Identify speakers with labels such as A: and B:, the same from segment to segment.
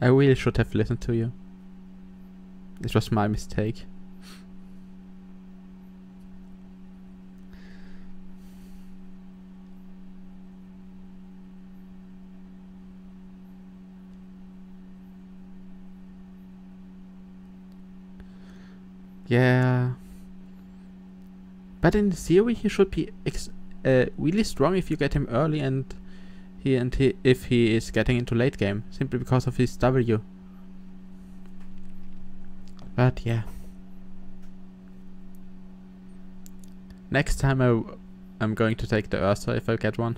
A: I really should have listened to you. It was my mistake. Yeah. But in theory, he should be uh, really strong if you get him early and he and he if he is getting into late game simply because of his W. But yeah. Next time I w- I'm going to take the Ursa if I get one.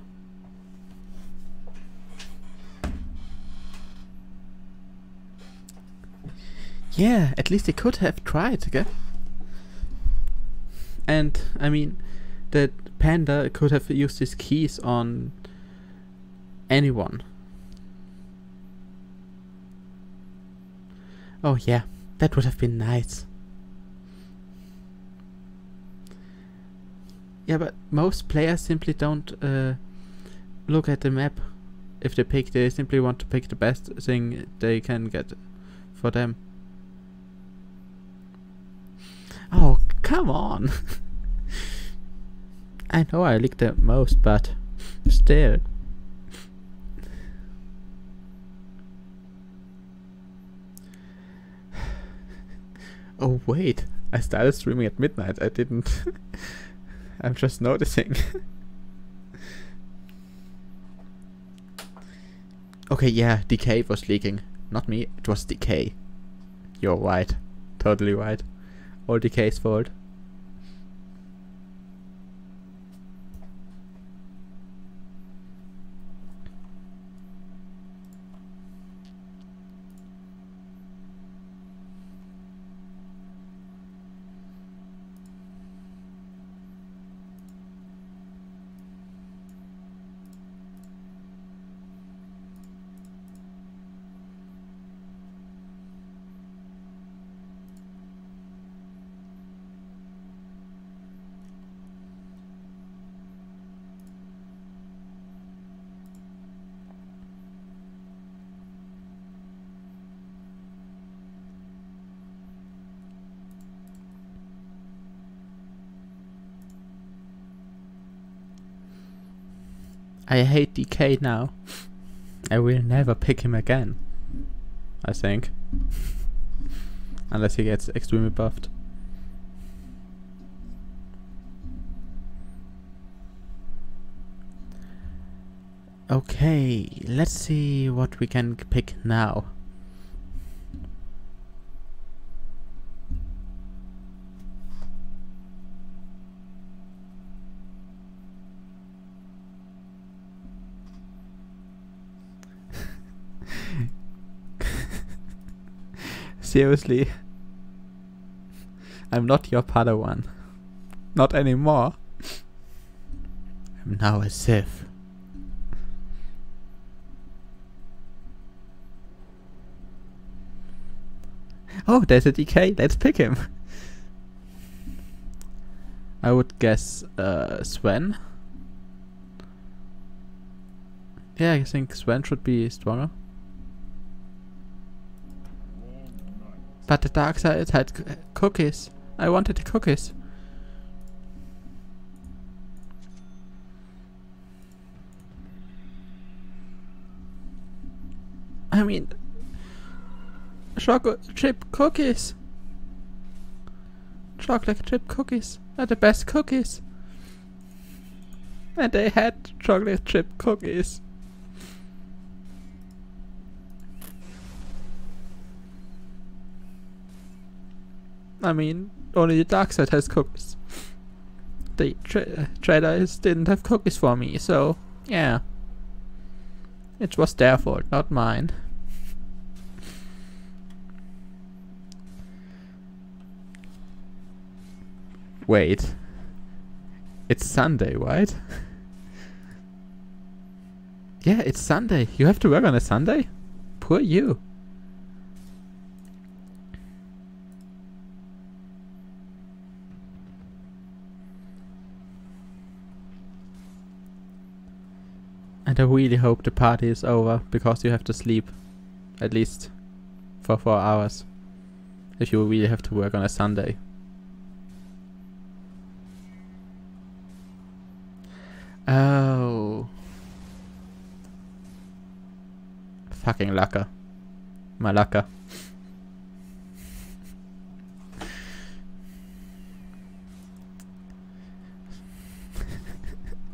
A: Yeah, at least he could have tried, okay? And I mean, the panda could have used his keys on anyone. Oh yeah, that would have been nice. Yeah, but most players simply don't uh, look at the map. If they pick, they simply want to pick the best thing they can get for them. Oh, come on! I know I lick the most, but still. Oh wait, I started streaming at midnight. I didn't. I'm just noticing. okay, yeah, DK was leaking. Not me, it was DK. You're right. Totally right. All DK's fault. I hate DK now. I will never pick him again. I think. Unless he gets extremely buffed. Okay, let's see what we can pick now. Seriously? I'm not your Padawan. Not anymore. I'm now a Sith. Oh, there's a DK. Let's pick him. I would guess uh, Sven. Yeah, I think Sven should be stronger. But the dark side had cookies. I wanted the cookies. I mean, chocolate chip cookies. Chocolate chip cookies are the best cookies. And they had chocolate chip cookies. I mean, only the dark side has cookies. The tra- traders didn't have cookies for me, so yeah. It was their fault, not mine. Wait. It's Sunday, right? yeah, it's Sunday. You have to work on a Sunday? Poor you. And I really hope the party is over because you have to sleep At least for four hours. If you really have to work on a Sunday. Oh. Fucking Laka. Malaka.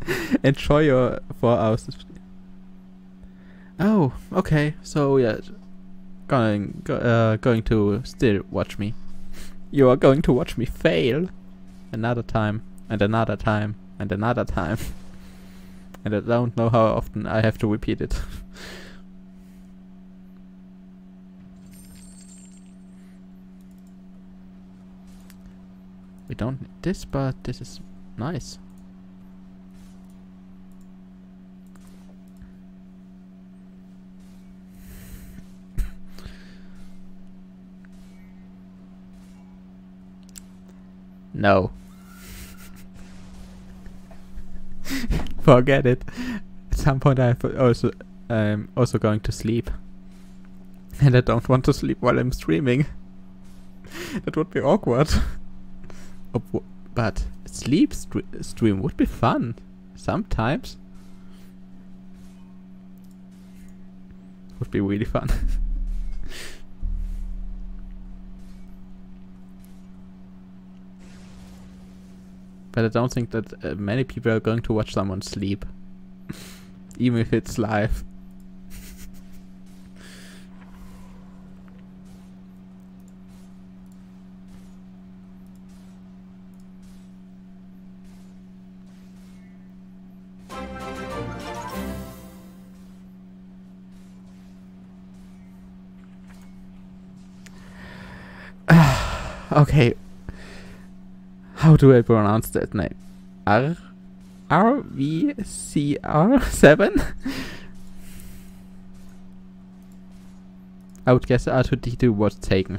A: Enjoy your four hours. Oh, okay. So yeah, going go, uh, going to still watch me. You are going to watch me fail another time and another time and another time. and I don't know how often I have to repeat it. we don't need this, but this is nice. No. Forget it. At some point I also I'm also going to sleep. And I don't want to sleep while I'm streaming. that would be awkward. but sleep stream would be fun. Sometimes. Would be really fun. But I don't think that uh, many people are going to watch someone sleep. Even if it's live. Do I pronounce that name? R R V C R seven? I would guess R2D2 was taken.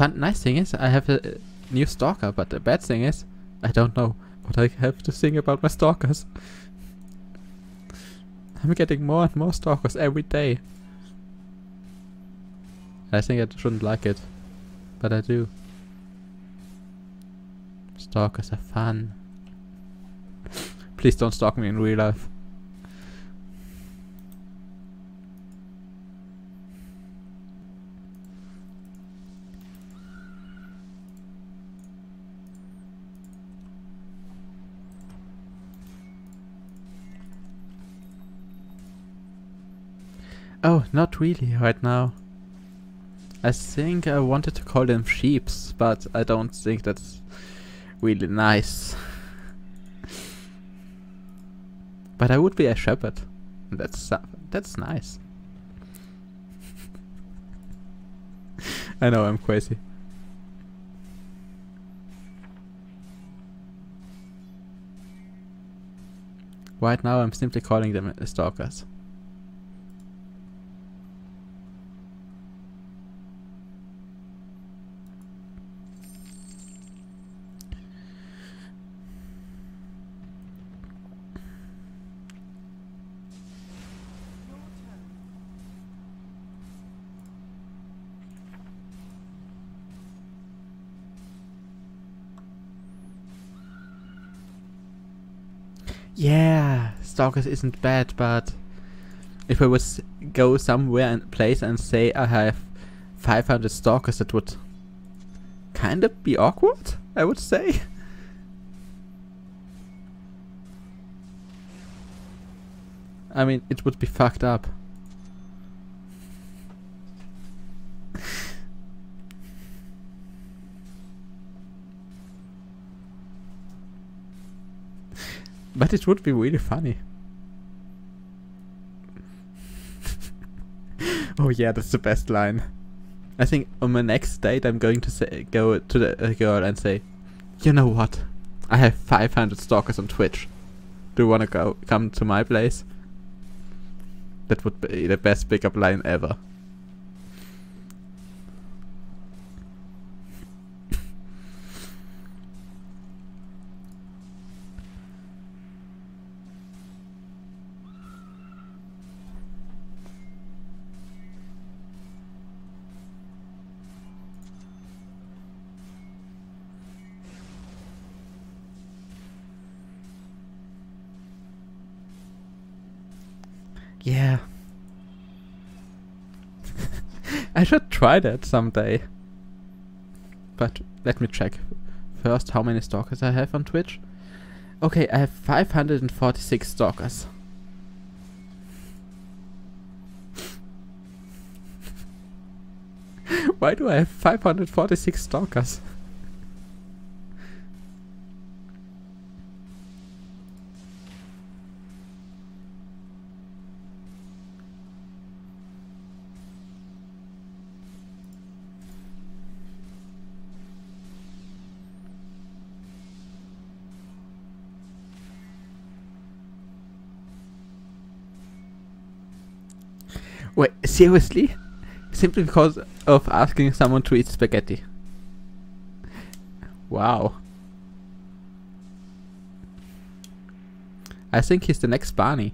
A: fun nice thing is I have a, uh, new stalker, but the bad thing is I don't know what I have to think about my stalkers. I'm getting more and more stalkers every day. I think I shouldn't like it, but I do. Stalkers are fun. Please don't stalk me in real life. Oh, not really right now. I think I wanted to call them sheeps, but I don't think that's really nice. but I would be a shepherd. That's uh, that's nice. I know I'm crazy. Right now I'm simply calling them stalkers. Stalkers isn't bad, but if I would go somewhere and place and say I have 500 Stalkers, that would kind of be awkward, I would say. I mean, it would be fucked up. But it would be really funny. oh yeah, that's the best line. I think on my next date I'm going to say go to the uh, girl and say, you know what? I have 500 stalkers on Twitch. Do you want to go come to my place? That would be the best pickup line ever. Yeah. I should try that someday. But let me check first how many stalkers I have on Twitch. Okay, I have 546 stalkers. Why do I have 546 stalkers? Wait, seriously? Simply because of asking someone to eat spaghetti. Wow. I think he's the next Barney.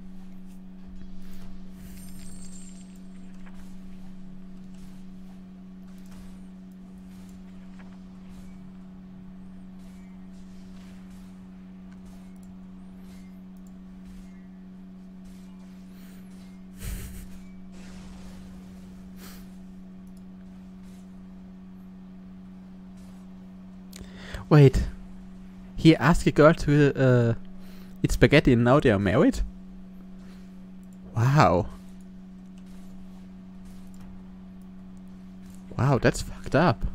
A: Wait. He asked a girl to uh, eat spaghetti and now they are married? Wow. Wow, that's fucked up.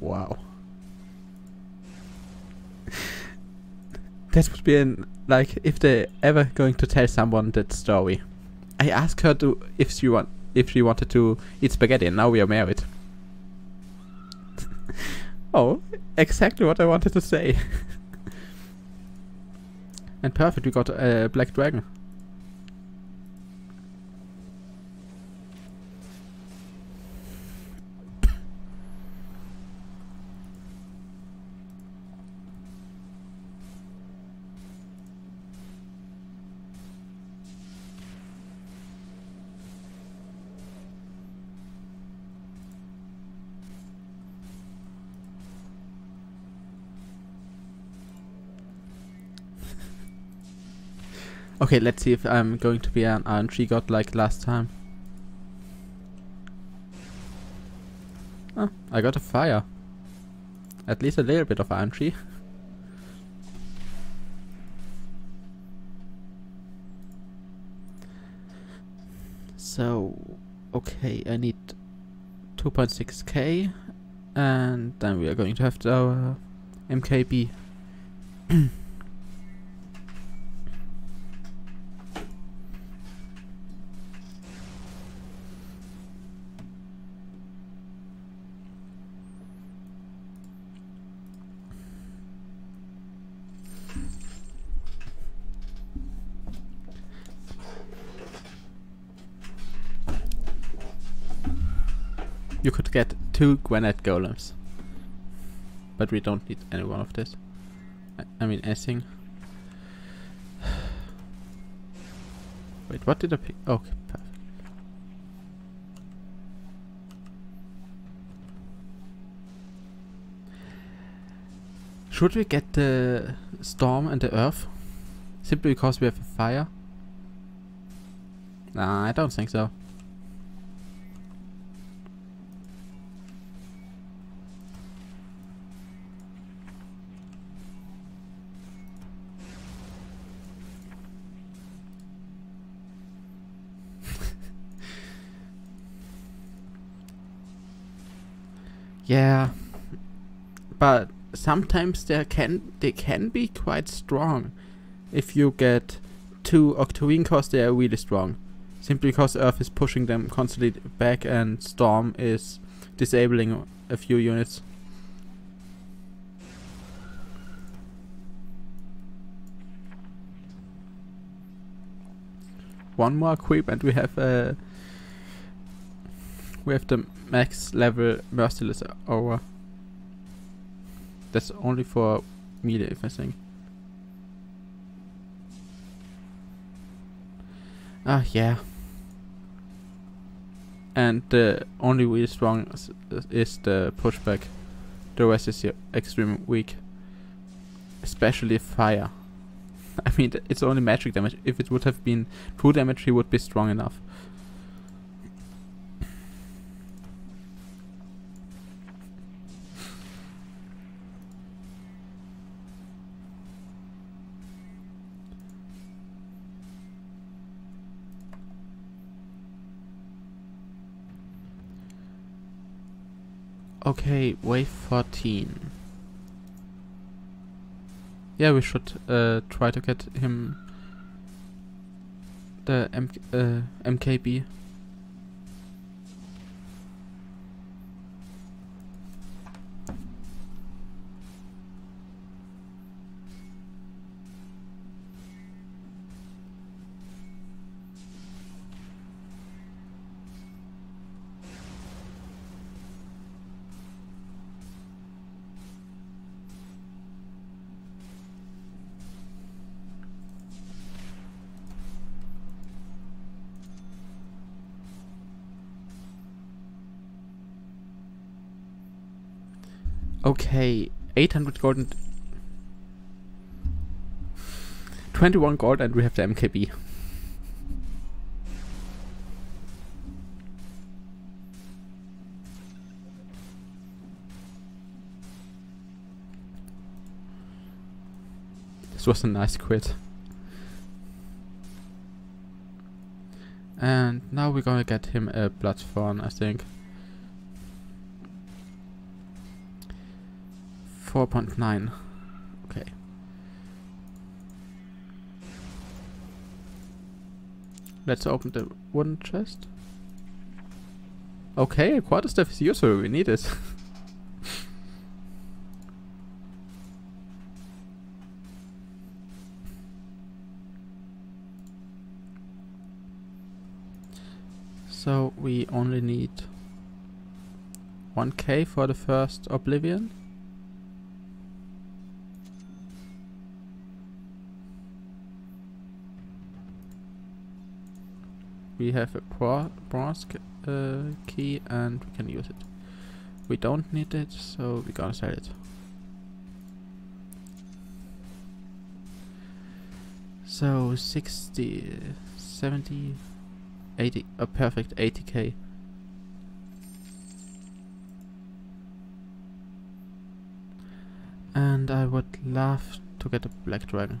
A: Wow. that would be an, like if they ever going to tell someone that story. I asked her to if she want if she wanted to eat spaghetti and now we are married. oh, exactly what I wanted to say. and perfect, we got a black dragon. Okay, let's see if I'm going to be an RNG god like last time. Oh, I got a fire. At least a little bit of RNG. so, okay, I need 2.6k and then we are going to have our MKB. could get two granite golems. But we don't need any one of this. I, I mean anything. Wait, what did I pick? Okay, perfect. Should we get the storm and the earth? Simply because we have a fire? Nah, I don't think so. Yeah, but sometimes they can they can be quite strong if you get two Octarine cause they are really strong. Simply because Earth is pushing them constantly back and Storm is disabling a few units. One more creep and we have uh, we have the max level merciless aura. That's only for melee, if I think. Ah, yeah. And the only really strong is, is the pushback. The rest is extremely weak. Especially fire. I mean, it's only magic damage. If it would have been true damage, he would be strong enough. Okay, wave 14. Yeah, we should uh, try to get him the M uh, MKB. Okay, 800 gold and 21 gold and we have the MKB. This was a nice quit. And now we're gonna get him a Bloodthorn, I think. 4.9. Okay. Let's open the wooden chest. Okay, quarterstaff is useful, we need it. so we only need 1k for the first Oblivion. We have a bronze uh, key and we can use it. We don't need it, so we're gonna sell it. So 60, 70, 80, a perfect 80k. And I would love to get a black dragon.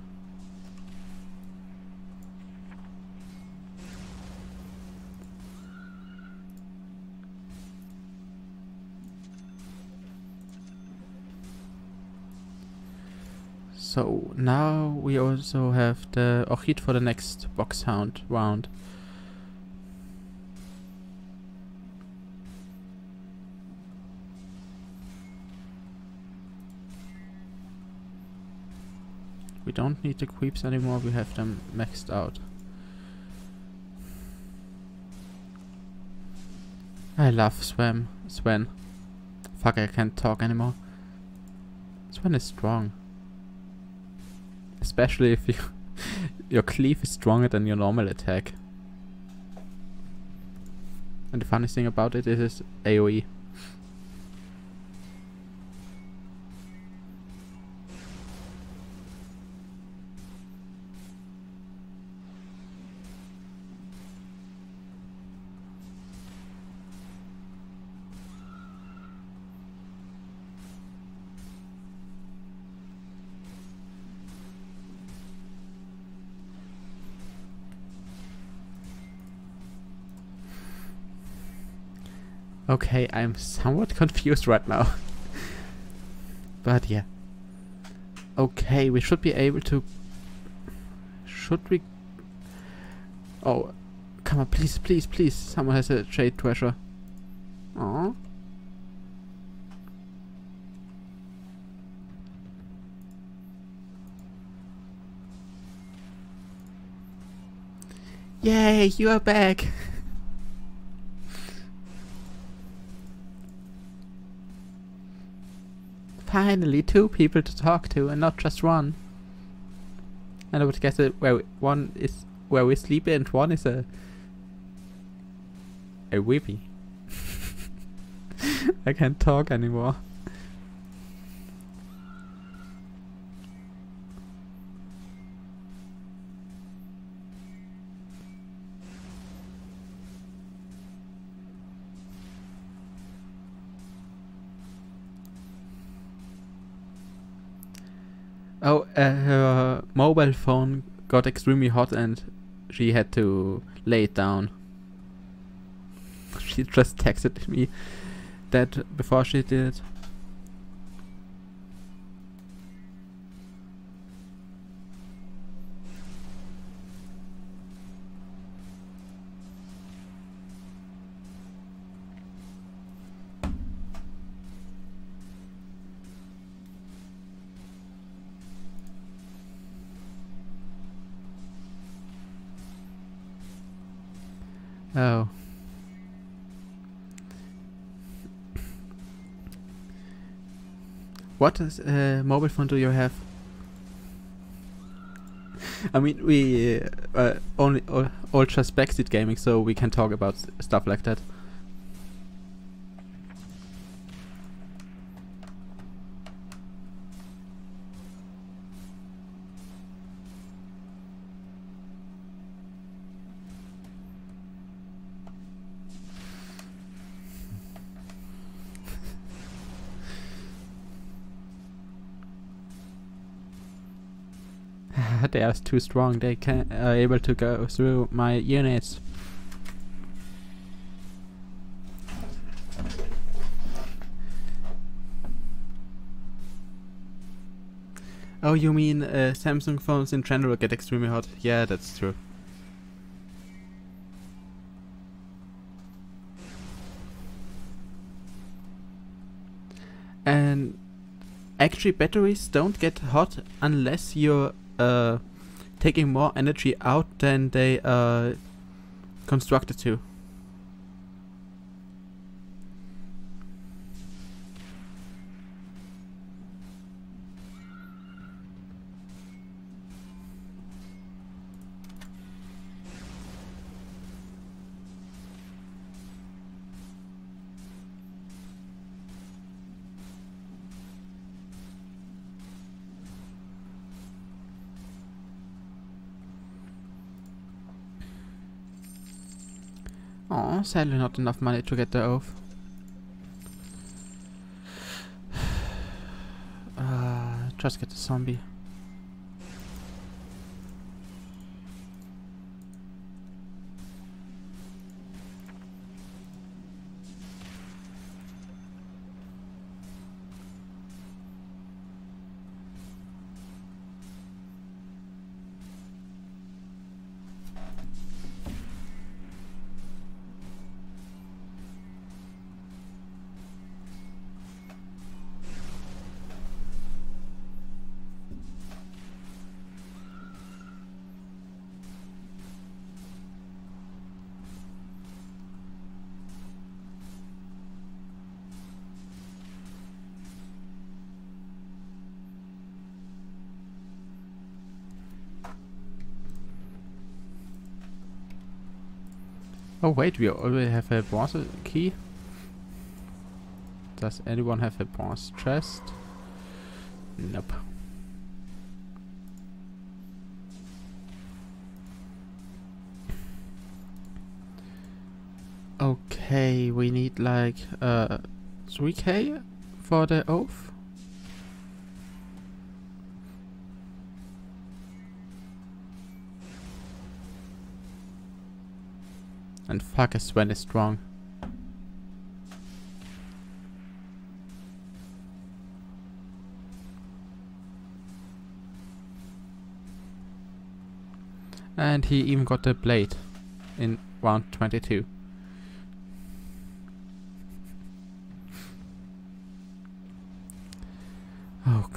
A: So now we also have the Orchid for the next box hound round. We don't need the creeps anymore, we have them maxed out. I love Sven. Sven. Fuck, I can't talk anymore. Sven is strong. Especially if you your cleave is stronger than your normal attack. And the funny thing about it is AoE. Okay, I'm somewhat confused right now. but yeah. Okay, we should be able to... Should we Oh, come on, please, please, please. Someone has a trade treasure. Aww. Yay, you are back! Finally, two people to talk to and not just one. And I would guess that where one is where we sleep and one is a a weepy. I can't talk anymore. Uh, her mobile phone got extremely hot and she had to lay it down. She just texted me that before she did it. Oh. What uh, mobile phone do you have? I mean, we uh, uh, only uh, just backseat gaming, so we can talk about stuff like that. They are too strong. They can are able to go through my units. Oh, you mean uh, Samsung phones in general get extremely hot? Yeah, that's true. And actually batteries don't get hot unless you're uh, taking more energy out than they uh, constructed to. Sadly not enough money to get the oath. Uh, just get the zombie. Oh wait, we already have a bronze key. Does anyone have a bronze chest? Nope. Okay, we need like uh 3k for the oath. And fuck, Sven is strong. And he even got the blade. in round 22. Oh.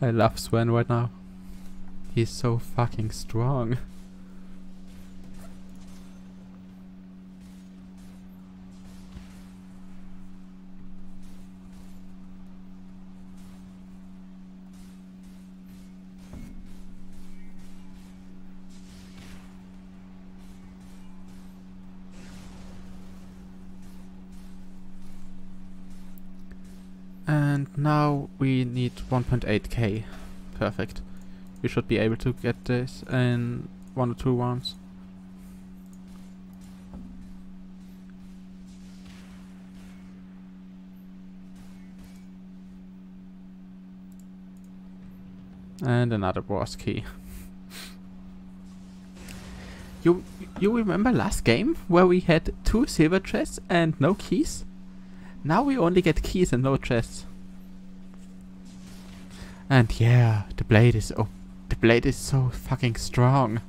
A: I love Sven right now. He's so fucking strong. And now we need 1.8k. Perfect. We should be able to get this in one or two rounds. And another boss key. you you remember last game where we had two silver chests and no keys? Now we only get keys and no chests. And yeah, the blade is oh, the blade is so fucking strong.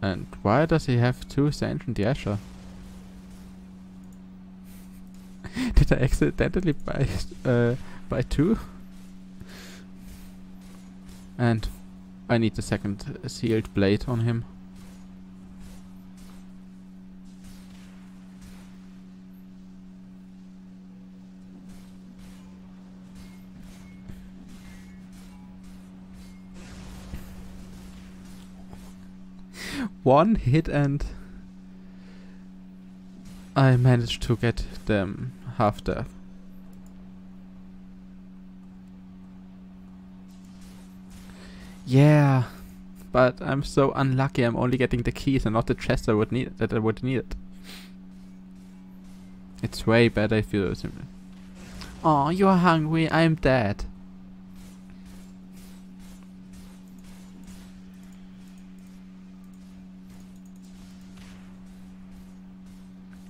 A: And why does he have two Ancient Yasha? Did I accidentally buy uh, buy two? And I need the second sealed blade on him. One hit and I managed to get them half death. Yeah, but I'm so unlucky. I'm only getting the keys and not the chest I would need that I would need it. It's way better if you. Oh, you're hungry. I'm dead.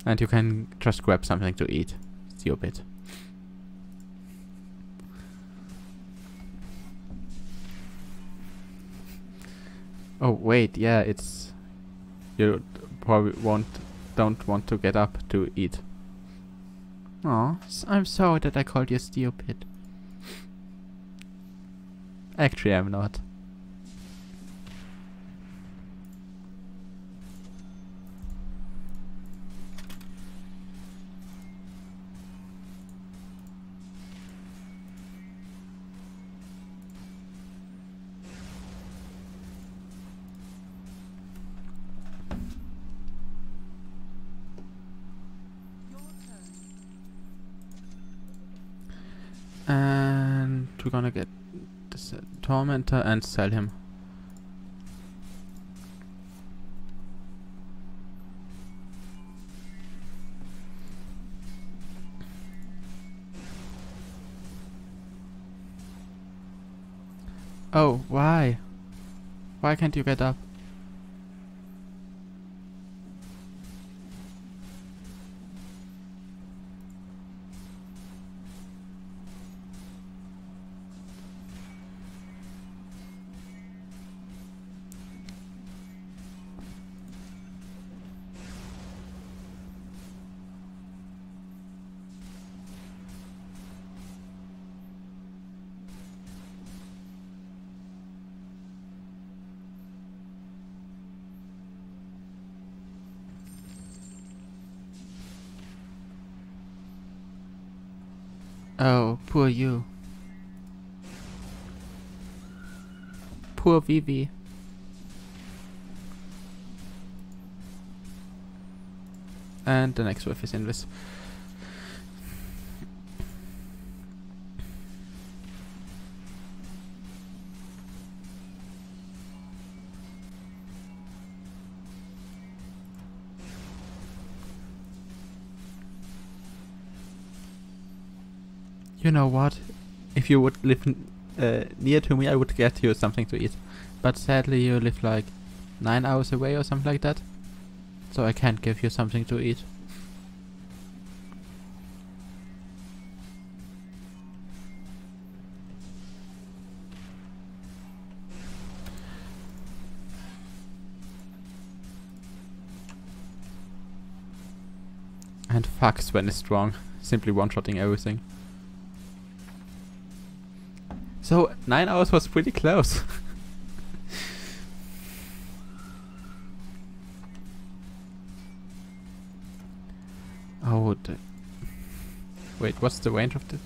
A: And you can just grab something to eat. Stupid. Oh wait, yeah, it's you probably won't don't want to get up to eat. Oh, I'm sorry that I called you stupid. Actually, I'm not. And we're gonna get this Tormentor and sell him. Oh, why? Why can't you get up? Oh, poor you. Poor And the next wave is Invis. You know what? If you would live uh, near to me, I would get you something to eat. But sadly you live like 9 hours away or something like that. So I can't give you something to eat. And fuck, Sven is strong. Simply one-shotting everything. So, 9 hours was pretty close. Wait, what's the range of the...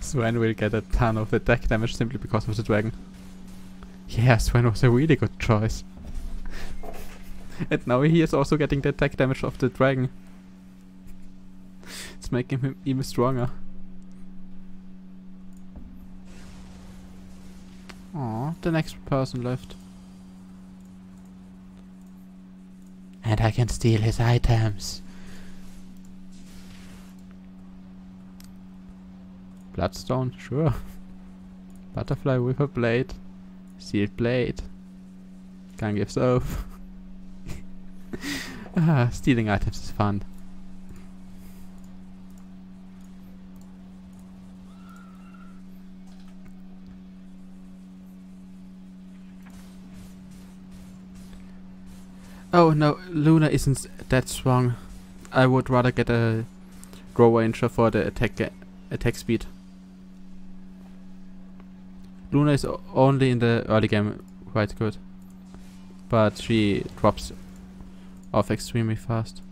A: Sven will get a ton of attack damage simply because of the dragon. Yeah, Sven was a really good choice. and now he is also getting the attack damage of the dragon. It's making him even stronger. The next person left. And I can steal his items. Bloodstone, sure. Butterfly with a blade. Sealed blade. Can't give off. ah, stealing items is fun. Oh no, Luna isn't that strong. I would rather get a Drow Ranger for the attack attack speed. Luna is only in the early game quite good. But she drops off extremely fast.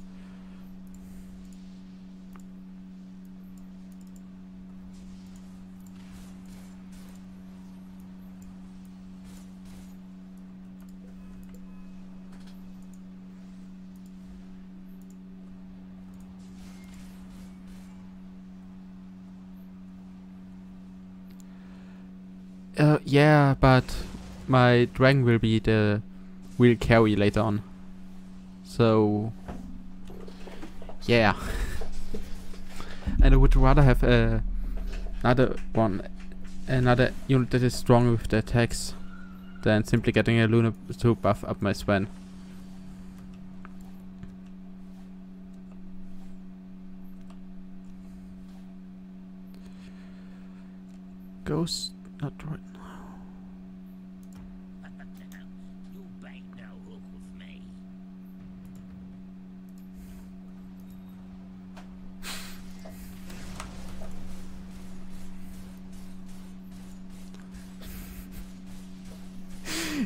A: Uh, yeah, but my dragon will be the will carry later on. So yeah, and I would rather have uh, another one, another unit that is strong with the attacks, than simply getting a Luna to buff up my Sven. Ghost not right now.
B: you bait no hook with me.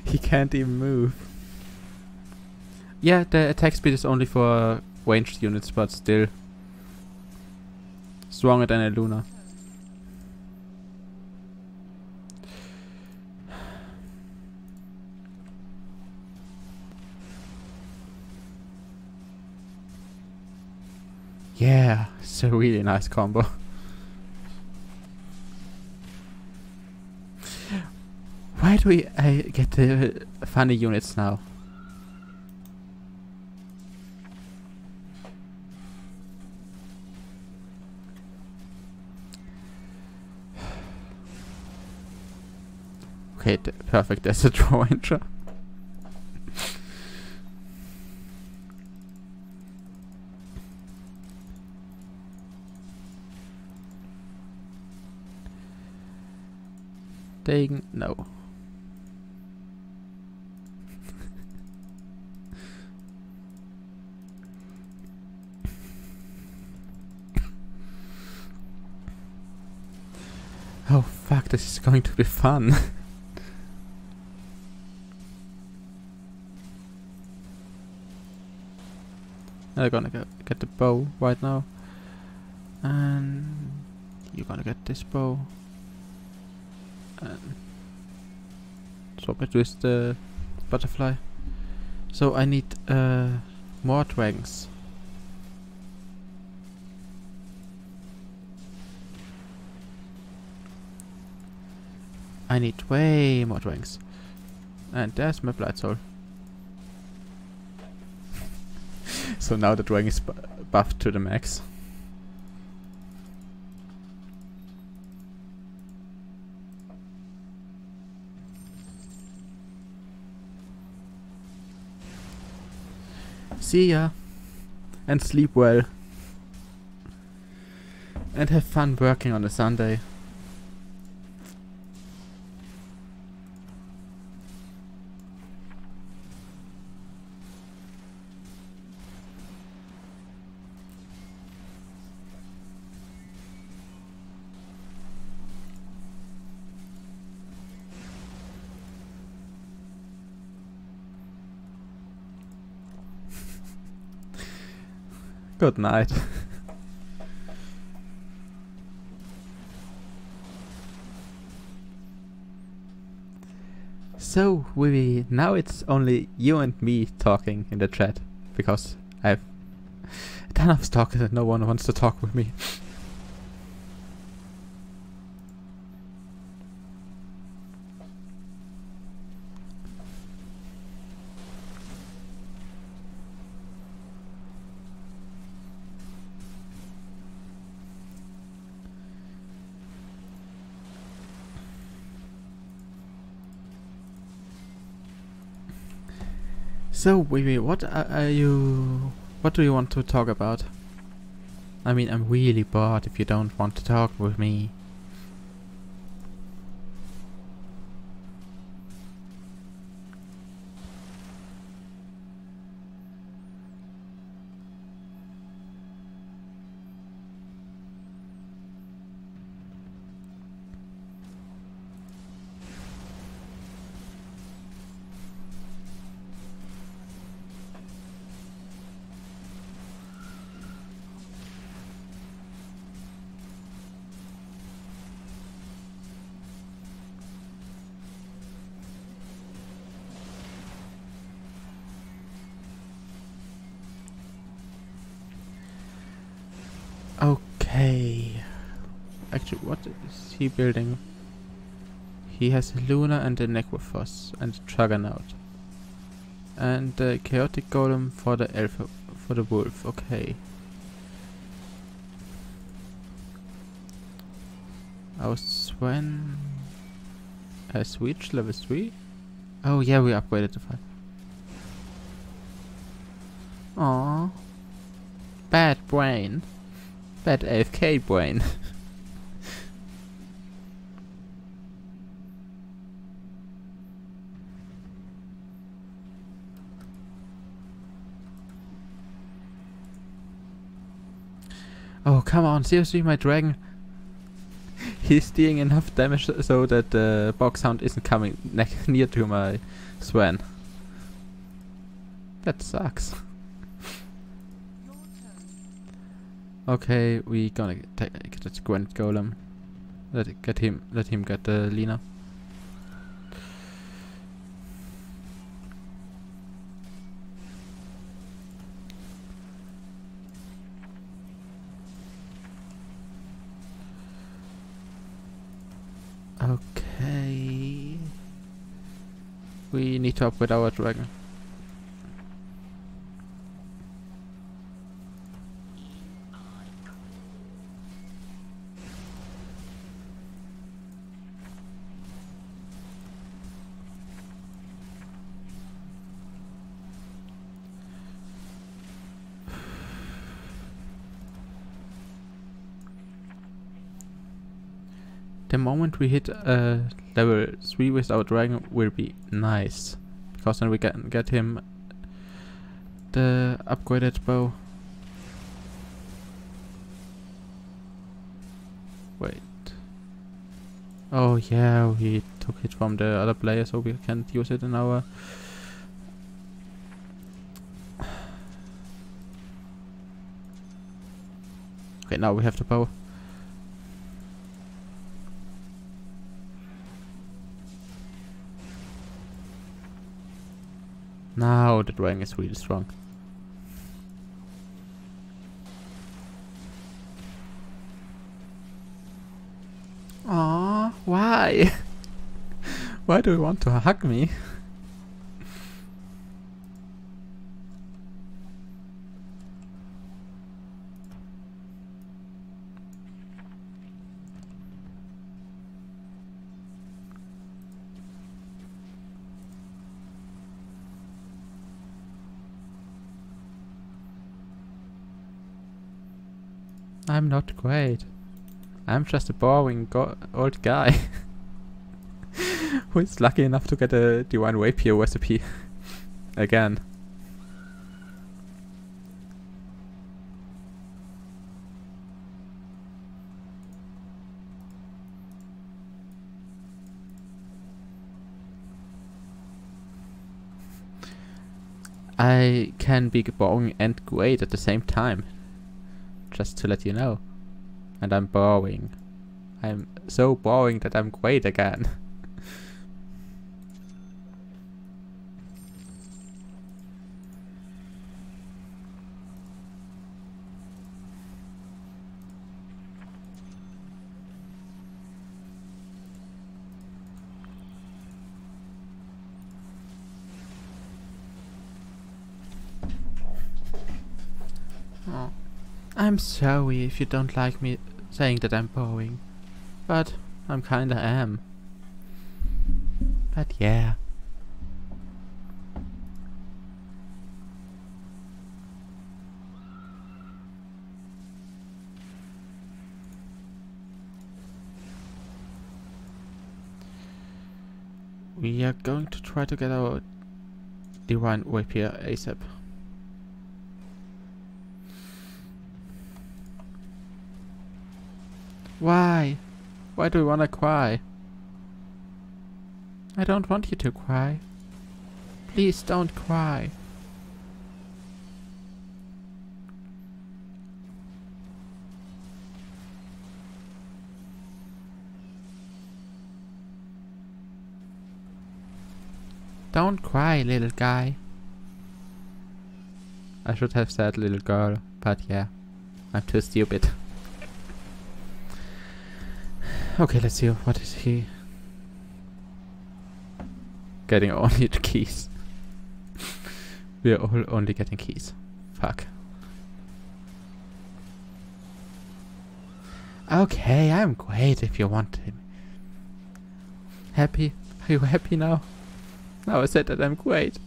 A: he can't even move. Yeah, the attack speed is only for ranged units, but still stronger than a Luna. Yeah, it's a really nice combo. Do we uh, get the funny units now? Okay, perfect. There's a draw intro. Degen, no. oh fuck, this is going to be fun. I'm gonna get, get the bow right now. And you're gonna get this bow and swap it with the butterfly. So I need uh, more dragons. I need way more dragons. And there's my blood soul. so now the dragon is bu buffed to the max. See ya. And sleep well. And have fun working on a Sunday. Good night. so, we now it's only you and me talking in the chat because I've ton of stalkers and no one wants to talk with me. So, Vivi, what are, are you... What do you want to talk about? I mean, I'm really bored if you don't want to talk with me. Okay. Actually, what is he building? He has a Luna and a Necrophos and a Juggernaut. And the Chaotic Golem for the elf for the wolf, okay. Our Sven has reached level 3? Oh yeah, we upgraded the 5. Aww. Bad brain. Bad AFK brain. oh, come on, seriously, my dragon. He's dealing enough damage so that uh, the box sound isn't coming near to my Sven. That sucks. Okay, we gonna take that Gwent Golem. Let get him. Let him get the Lina. Okay. We need to upgrade our dragon. The moment we hit uh, level 3 with our dragon will be nice. Because then we can get him the upgraded bow. Wait. Oh yeah, we took it from the other player so we can't use it in our... Okay, now we have the bow. Now the drawing is really strong. Ah, why? why do you want to hug me? I'm not great. I'm just a boring old guy who is lucky enough to get a Divine Rapier recipe again. I can be boring and great at the same time. just to let you know. And I'm boring. I'm so boring that I'm great again. Oh. I'm sorry if you don't like me saying that I'm boring. But I'm kinda am. But yeah. We are going to try to get our divine rapier ASAP. Why? Why do you wanna cry? I don't want you to cry. Please don't cry. Don't cry, little guy. I should have said little girl, but yeah, I'm too stupid. Okay, let's see. What is he? Getting only the keys. we are all only getting keys. Fuck. Okay, I'm great if you want him. Happy? Are you happy now? Now I said that I'm great.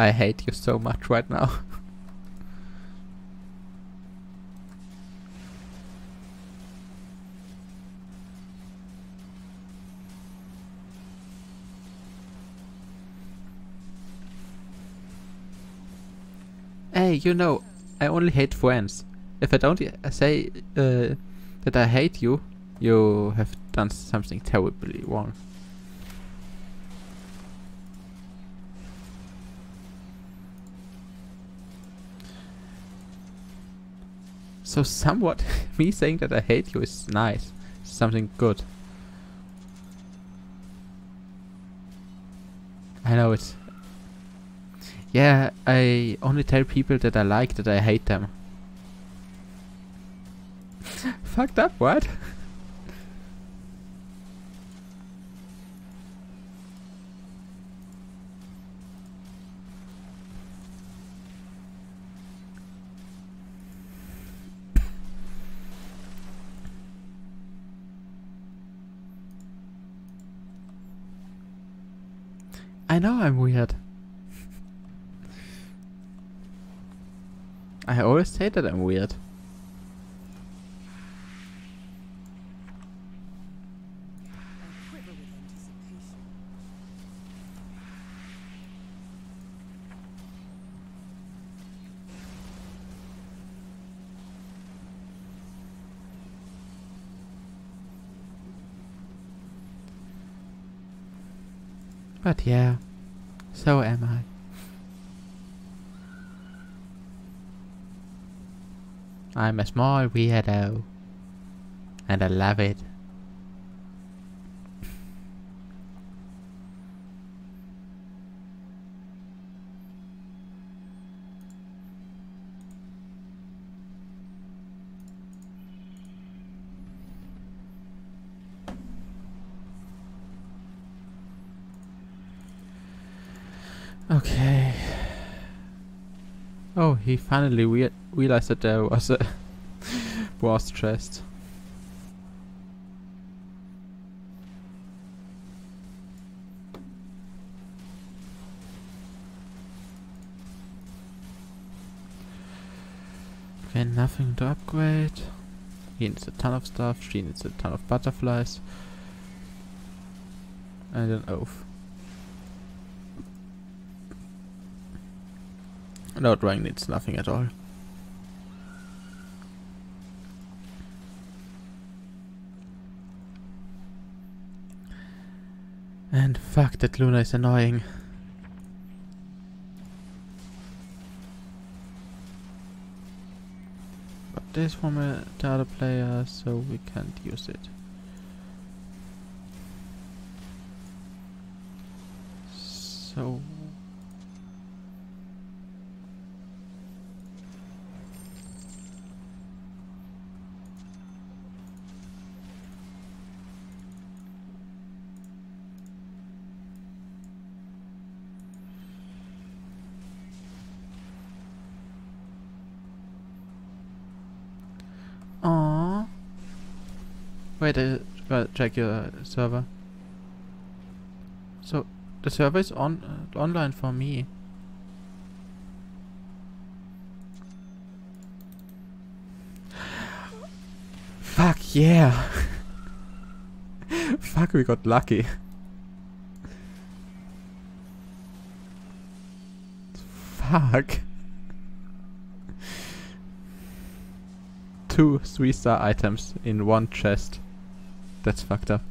A: I hate you so much right now. hey, you know, I only hate friends. If I don't say uh, that I hate you, you have done something terribly wrong. So somewhat, me saying that I hate you is nice. Something good. I know it's... Yeah, I only tell people that I like that I hate them. Fucked up, what? I know I'm weird. I always say that I'm weird.
C: I quiver with anticipation.
A: Yeah, so am I. I'm a small weirdo. And I love it. Okay. Oh, he finally rea realized that there was a boss chest. Okay, nothing to upgrade. He needs a ton of stuff. She needs a ton of butterflies. And an oath. No, Outrank needs nothing at all. And fuck, that Luna is annoying. But this from uh, the other player, so we can't use it. Check your server. So, the server is on uh, online for me. Fuck yeah! Fuck, we got lucky. Fuck. Two three star items in one chest. That's fucked up.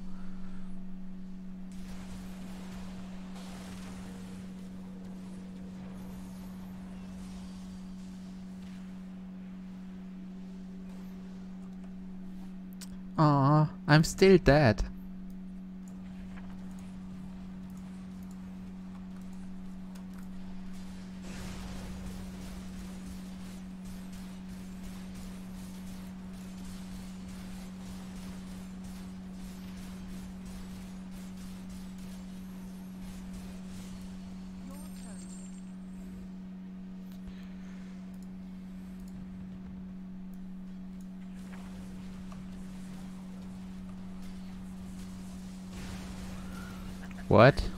A: Aw, I'm still dead.
C: Your turn.
A: What?
B: You ain't no hook with me. You ain't no hook with me.
C: I quiver with anticipation.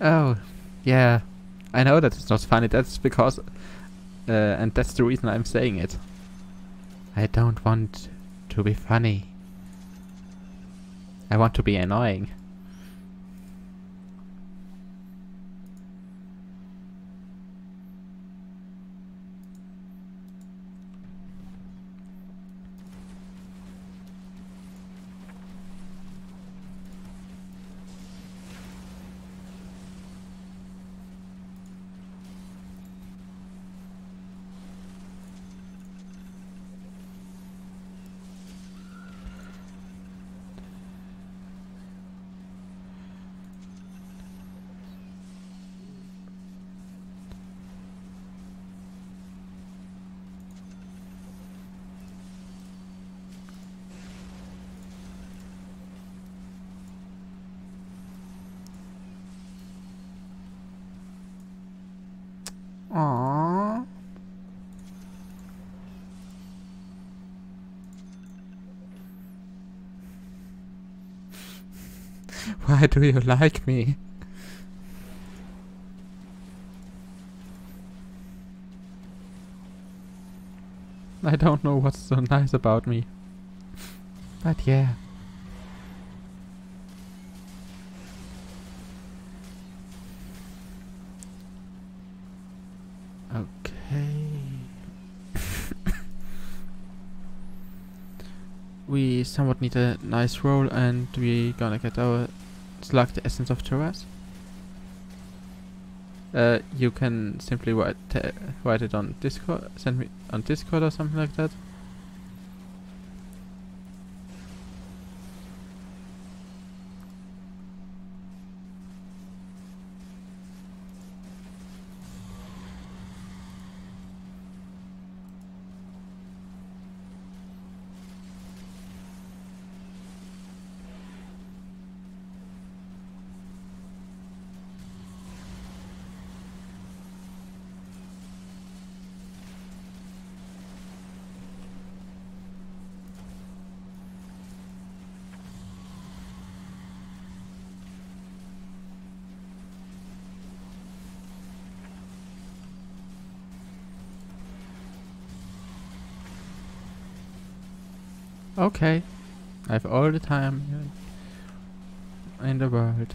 A: Oh, yeah. I know that it's not funny. That's because, uh, and that's the reason I'm saying it. I don't want to be funny. I want to be annoying. Aww. Why do you like me? I don't know what's so nice about me. But yeah. Okay. we somewhat need a nice roll and we gonna get our slug the essence of Taras. Uh, you can simply write uh, write it on Discord, send me on Discord or something like that. All the time in the world.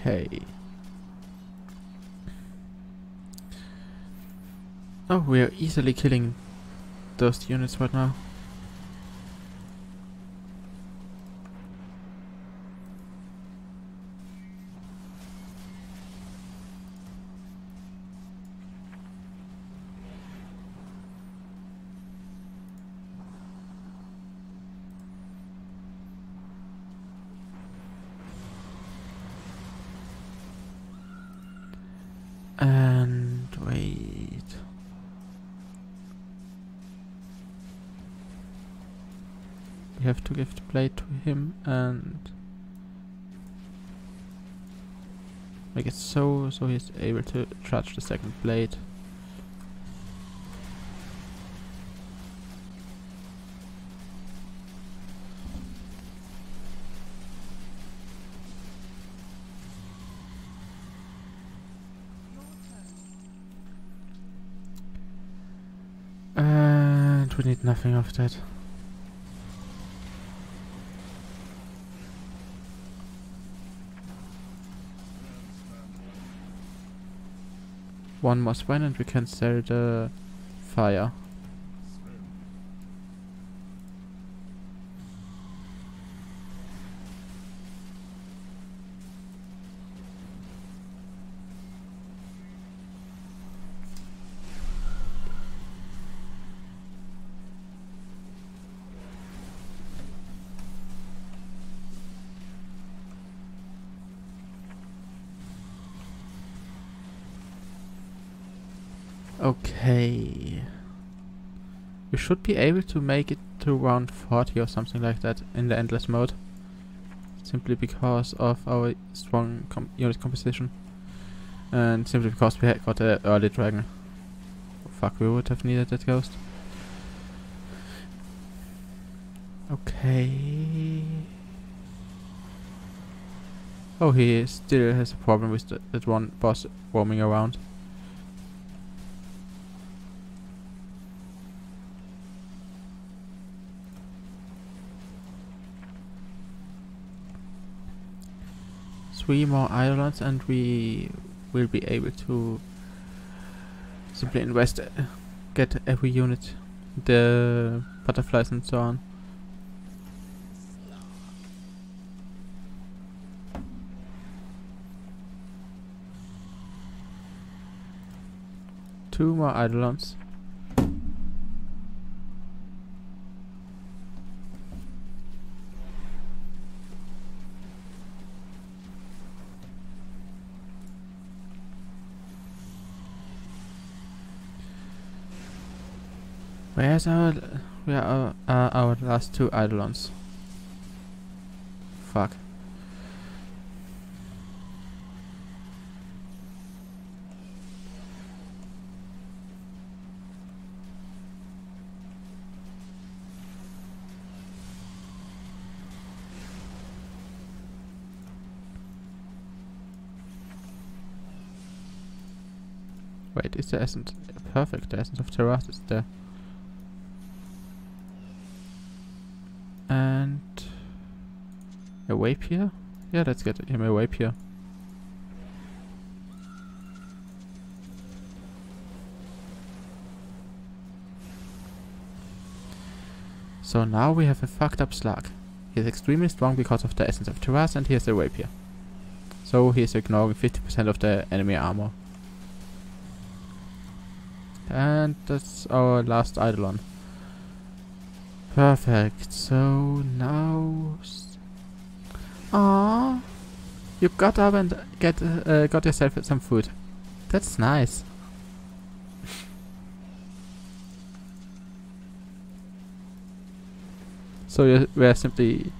A: Okay. Oh, we are easily killing those units right now. And wait. We have to give the blade to him and make it so so he's able to charge the second blade. And we need nothing of that. One more spine and we can sell the uh, fire. Okay. We should be able to make it to round 40 or something like that in the endless mode. Simply because of our strong com unit composition. And simply because we had got a early dragon. Fuck, we would have needed that ghost. Okay. Oh, he still has a problem with that one boss roaming around. Three more islands and we will be able to simply invest, get every unit, the butterflies and so on. Two more islands. Where's our where are uh, our last two eidolons? Fuck. Wait, is the essence perfect? The essence of Terras is there. And a here? Yeah, let's get him a here. So now we have a fucked up slug. He is extremely strong because of the essence of Terras and he has a rapier. So he is ignoring 50% of the enemy armor. And that's our last Eidolon. Perfect. So now. Oh, you got up and get uh, got yourself some food. That's nice. so you were simply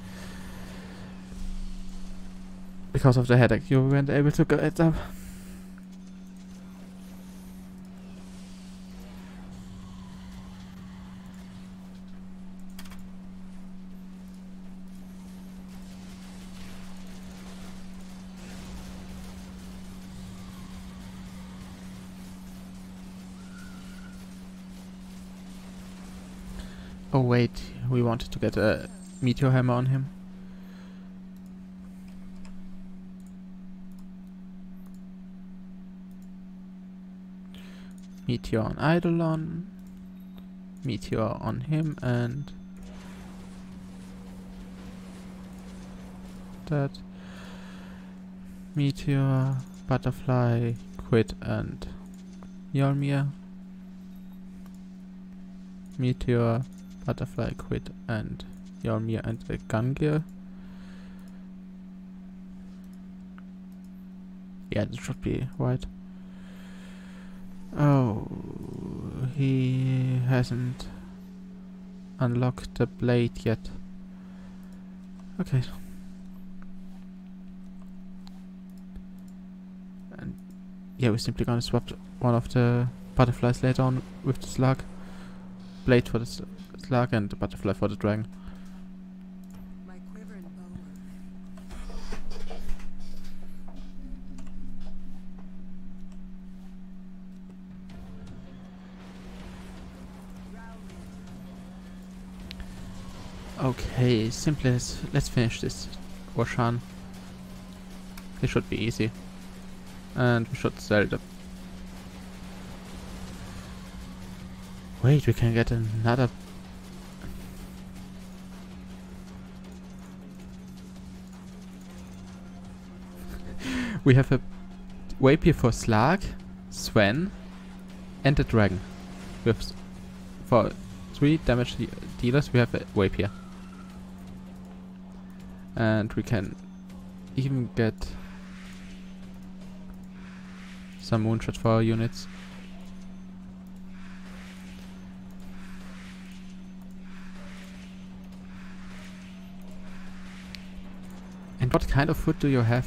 A: because of the headache you weren't able to get up. Oh wait, we wanted to get a meteor hammer on him. Meteor on Eidolon. Meteor on him and that. Meteor, Butterfly, Quid and Mjollnir. Meteor, Butterfly, Quid and Mjollnir and the Gungir. Yeah, that should be right. Oh, he hasn't unlocked the blade yet. Okay. And yeah, we're simply gonna swap one of the butterflies later on with the slug. Blade for the slug and the butterfly for the dragon. Okay, simply let's, let's finish this Roshan. This should be easy. And we should sell the... Wait, we can get another... we have a Rapier for Slag, Sven, and a Dragon. With for three damage de- dealers, we have a Rapier. And we can even get some moonshot for our units. What kind of food do you have?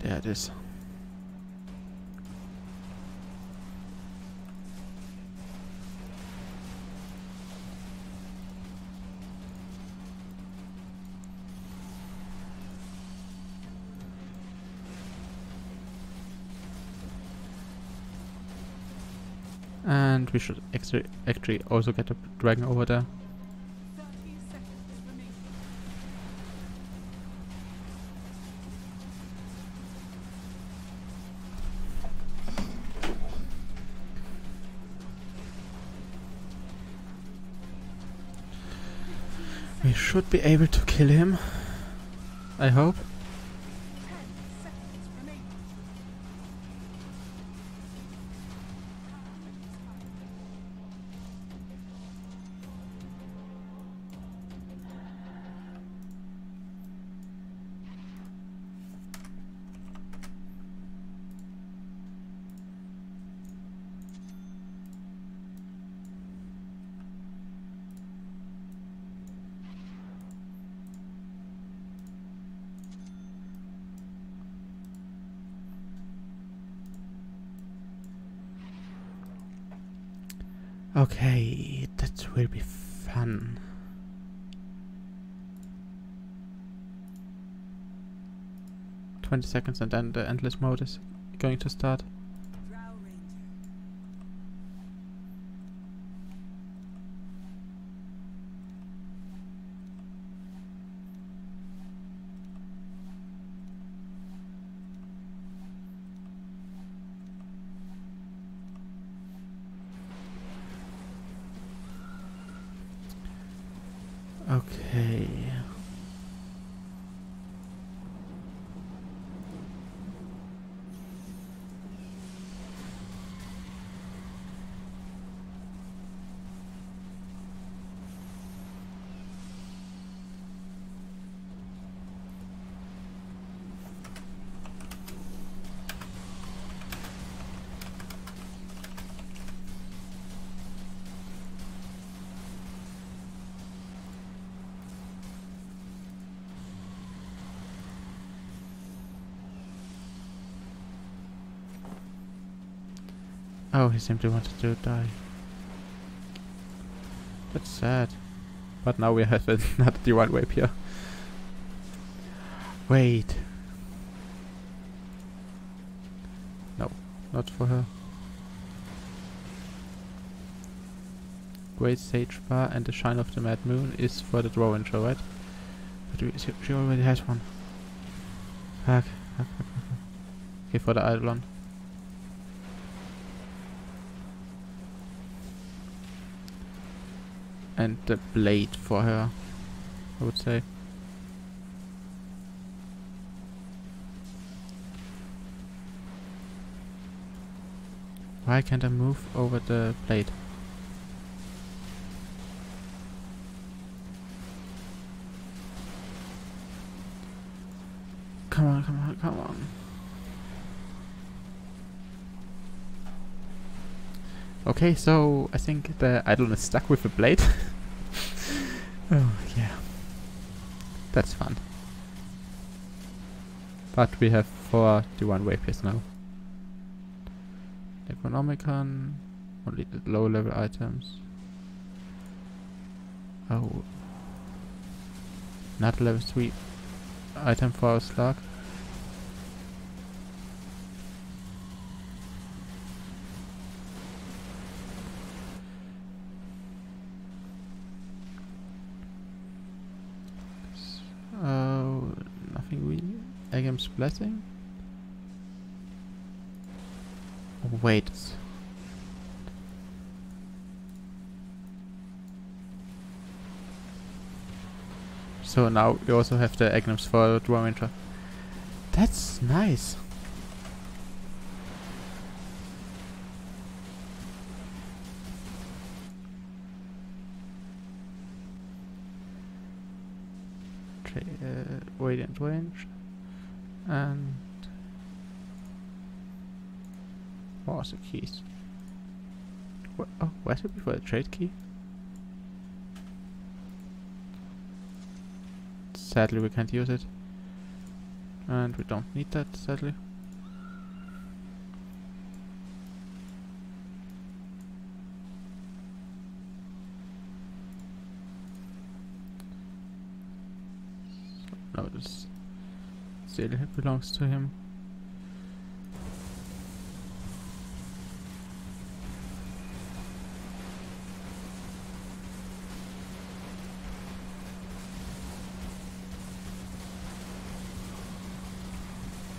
A: There it is. And we should actually, actually also get a dragon over there.
C: 30 seconds remaining.
A: We should be able to kill him. I hope.
C: 10 seconds remaining.
A: Okay, that will be fun. Twenty seconds and then the endless mode is going to start. Okay. Oh, he simply wanted to die. That's sad. But now we have another divine rapier. Wait. No, not for her. Great Sage Bar and the Shine of the Mad Moon is for the Draw intro, right? But we, she, she already has one. Fuck. Okay, for the Eidolon. And the blade for her, I would say. Why can't I move over the blade? Come on, come on, come on. Okay, so I think the idol is stuck with the blade. oh, yeah. That's fun. But we have four D1 rapiers now. Necronomicon, only the low level items. Oh. Not level 3 item for our slug. Oh, nothing we. Oh, wait. So now we also have the Aghanim's for Dwarf. That's nice. Uh, Range. And... What was the keys? What, oh, where's it before the trade key? Sadly, we can't use it. And we don't need that, sadly. So, no, this still belongs to him.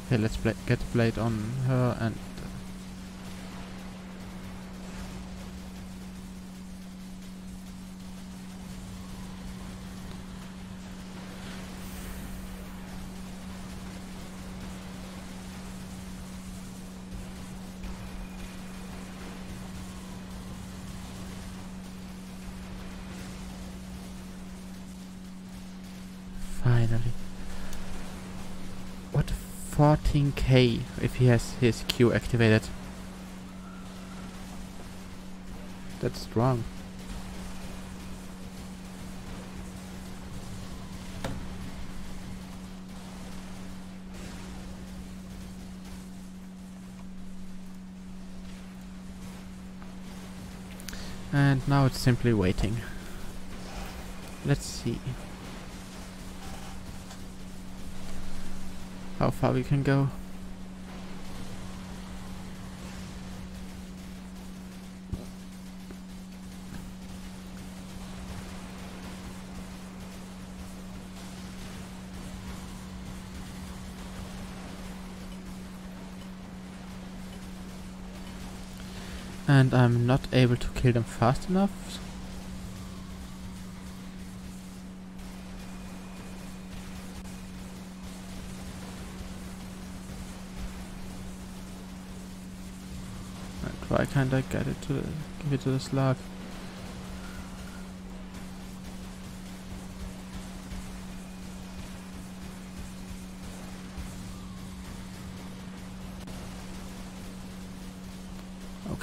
A: Okay, let's get the blade on her and... Finally. What 14k if he has his Q activated. That's strong. And now it's simply waiting. Let's see. how far we can go. And I'm not able to kill them fast enough. Why can't I get it to give it to the slug?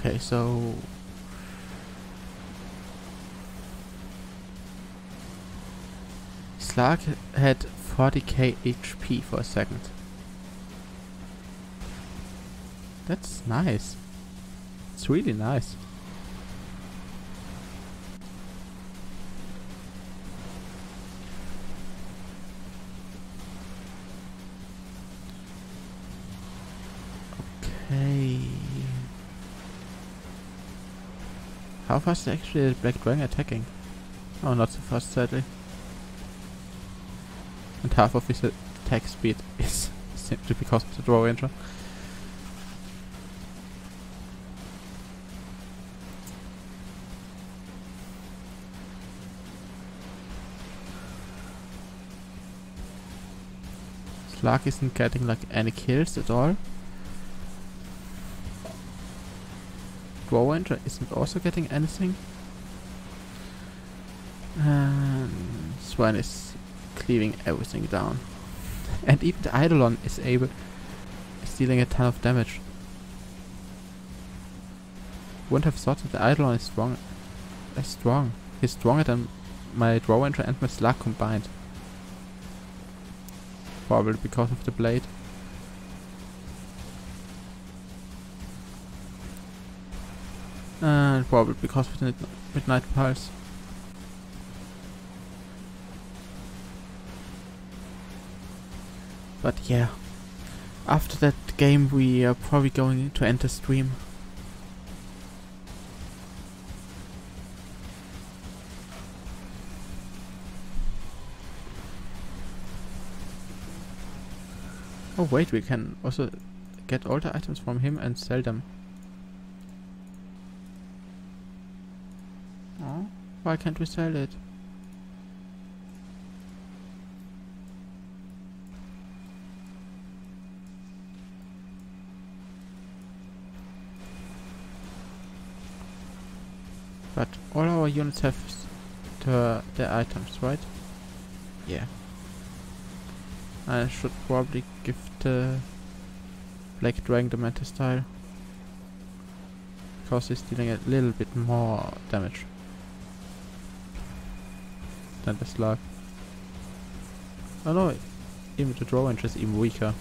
A: Okay, so Slug had 40k HP for a second. That's nice. It's really nice. How fast is actually the Black Dragon attacking? Oh, not so fast, sadly. And half of his attack speed is simply because of the Drow Ranger. Slark isn't getting like any kills at all. Drow Ranger isn't also getting anything. And Sven is cleaving everything down. And even the Eidolon is able is dealing a ton of damage. Wouldn't have thought that the Eidolon is strong as strong. He's stronger than my Drow Ranger and my Slug combined. Probably because of the blade. Probably because of the Midnight Pulse. But yeah, after that game we are probably going to end the stream. Oh wait, we can also get all the items from him and sell them. Oh, why can't we sell it? But all our units have the, the items, right? Yeah. I should probably give the Black Dragon the Manta style. Because he's dealing a little bit more damage than the slug. Oh no, even the Drow is even weaker.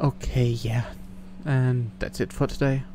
A: Okay, yeah. That's it for today.